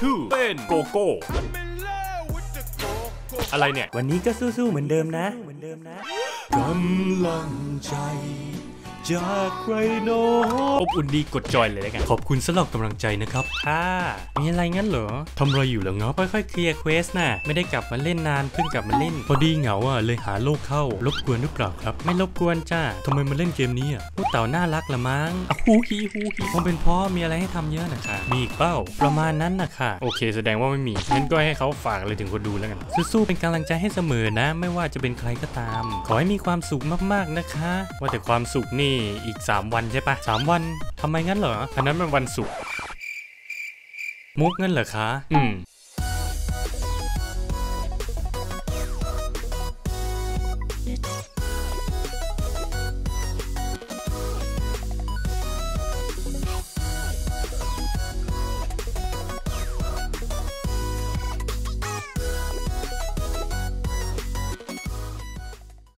ชื่อเป็นโกโก้อะไรเนี่ย วันนี้ก็สู้ๆเหมือนเดิมนะ เหมือนเดิมนะกำลังใจ จากใครโนอบอุ่นดีกดจอยเลยแล้วกัน ขอบคุณสำหรับกำลังใจนะครับค่ะมีอะไรงั้นเหรอทำอะไรอยู่แล้วเงาค่อยๆเคลียร์เควสน่ะ ไม่ได้กลับมาเล่นนานเพิ่งกลับมาเล่น พอดีเหงาอะเลยหาโลกเข้ารบกวนหรือเปล่าครับ ไม่รบกวนจ้าทำไมมาเล่นเกมนี้อะพวกเต่าน่ารักละมั้งอะฮูฮีฮูฮีคงเป็นเพราะมีอะไรให้ทำเยอะนะค่ะมีอีกเป้า ประมาณนั้นนะค่ะ โอเคแสดงว่าไม่มีงั้นก็ให้เขาฝากอะไรถึงคนดูแล้วกันสู้ๆเป็นกำลังใจให้เสมอนะ ไม่ว่าจะเป็นใครก็ตาม ขอให้มีความสุขมากๆนะคะ ว่าแต่ความสุขนี่อีก 3 วันใช่ปะสามวันทำไมงั้นเหรออันนั้นมันวันศุกร์มุกงั้นเหรอคะ อืม